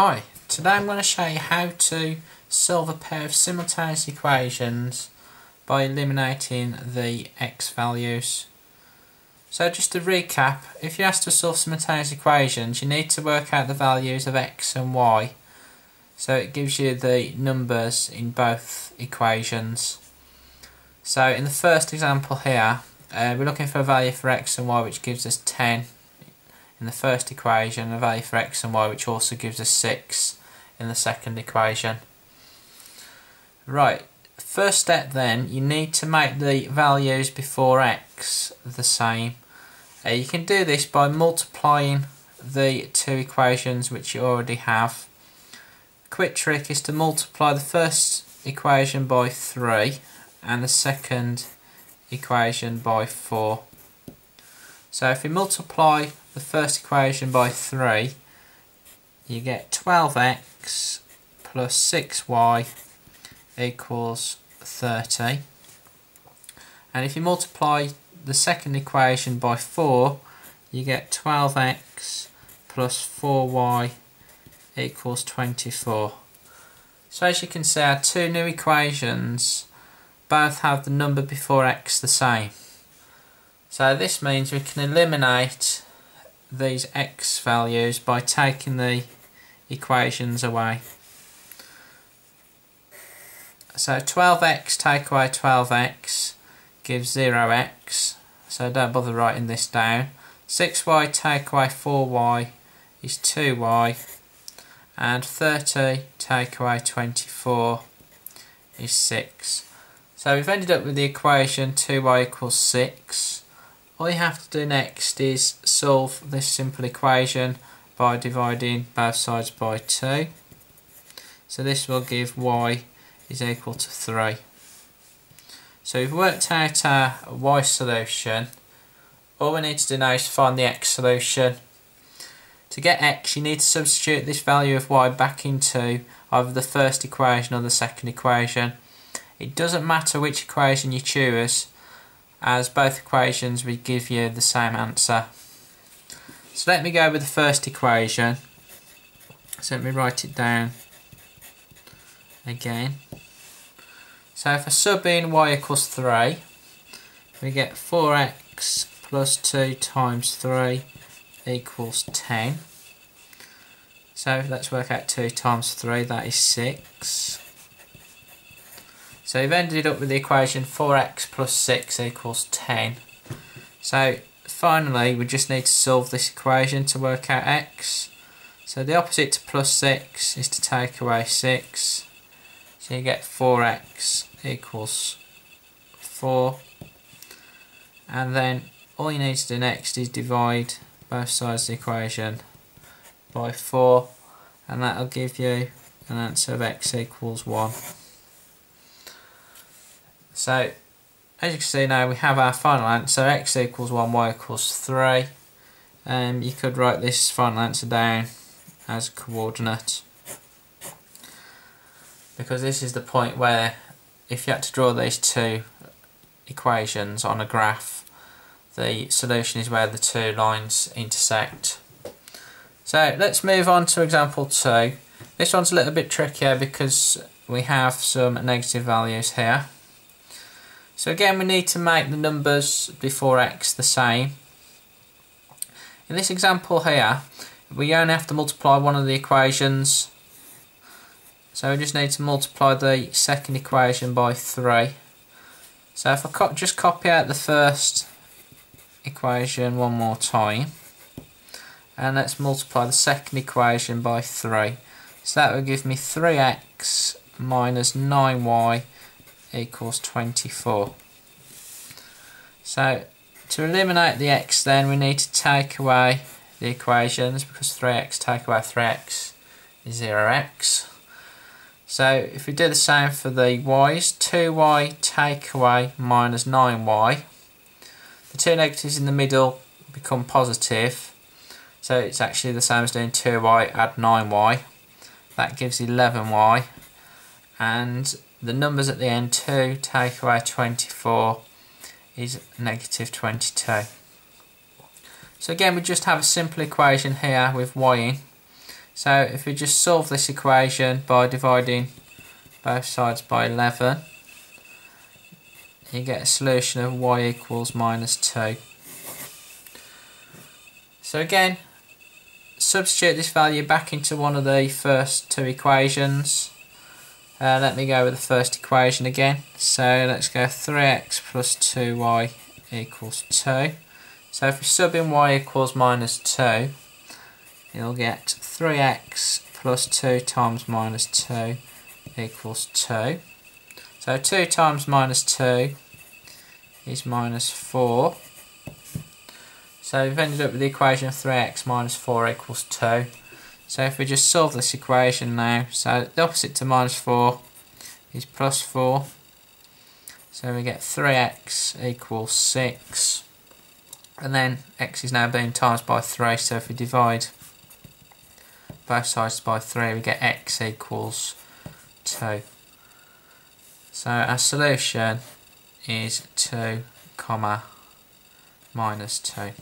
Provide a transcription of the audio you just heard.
Hi, today I'm going to show you how to solve a pair of simultaneous equations by eliminating the x values. So just to recap, if you're asked to solve simultaneous equations you need to work out the values of x and y so it gives you the numbers in both equations. So in the first example here uh, we're looking for a value for x and y which gives us 10 in the first equation, of a for x and y which also gives us 6 in the second equation. Right, first step then, you need to make the values before x the same. Uh, you can do this by multiplying the two equations which you already have. Quick trick is to multiply the first equation by 3 and the second equation by 4. So if we multiply the first equation by 3, you get 12x plus 6y equals 30. And if you multiply the second equation by 4, you get 12x plus 4y equals 24. So as you can see, our two new equations both have the number before x the same. So this means we can eliminate these x values by taking the equations away. So 12x take away 12x gives 0x, so don't bother writing this down. 6y take away 4y is 2y, and 30 take away 24 is 6. So we've ended up with the equation 2y equals 6 all you have to do next is solve this simple equation by dividing both sides by 2. So this will give y is equal to 3. So we've worked out our y solution. All we need to do now is find the x solution. To get x you need to substitute this value of y back into either the first equation or the second equation. It doesn't matter which equation you choose as both equations will give you the same answer. So let me go with the first equation. So let me write it down again. So if I sub in y equals 3, we get 4x plus 2 times 3 equals 10. So let's work out 2 times 3, that is 6. So we've ended up with the equation 4x plus 6 equals 10. So finally we just need to solve this equation to work out x. So the opposite to plus 6 is to take away 6. So you get 4x equals 4. And then all you need to do next is divide both sides of the equation by 4 and that'll give you an answer of x equals 1. So as you can see now we have our final answer x equals 1 y equals 3 um, you could write this final answer down as a coordinate because this is the point where if you had to draw these two equations on a graph the solution is where the two lines intersect. So let's move on to example 2. This one's a little bit trickier because we have some negative values here. So again we need to make the numbers before x the same. In this example here we only have to multiply one of the equations so we just need to multiply the second equation by 3. So if I co just copy out the first equation one more time and let's multiply the second equation by 3. So that will give me 3x minus 9y equals 24. So to eliminate the x then we need to take away the equations because 3x take away 3x is 0x. So if we do the same for the y's, 2y take away minus 9y. The two negatives in the middle become positive. So it's actually the same as doing 2y add 9y. That gives 11y. And the numbers at the end 2 take away 24 is negative 22. So again we just have a simple equation here with y in. So if we just solve this equation by dividing both sides by 11, you get a solution of y equals minus 2. So again, substitute this value back into one of the first two equations. Uh, let me go with the first equation again. So let's go 3x plus 2y equals 2. So if we sub in y equals minus 2, you'll get 3x plus 2 times minus 2 equals 2. So 2 times minus 2 is minus 4. So we've ended up with the equation of 3x minus 4 equals 2. So if we just solve this equation now, so the opposite to minus 4 is plus 4. So we get 3x equals 6. And then x is now being times by 3, so if we divide both sides by 3, we get x equals 2. So our solution is 2 comma minus 2.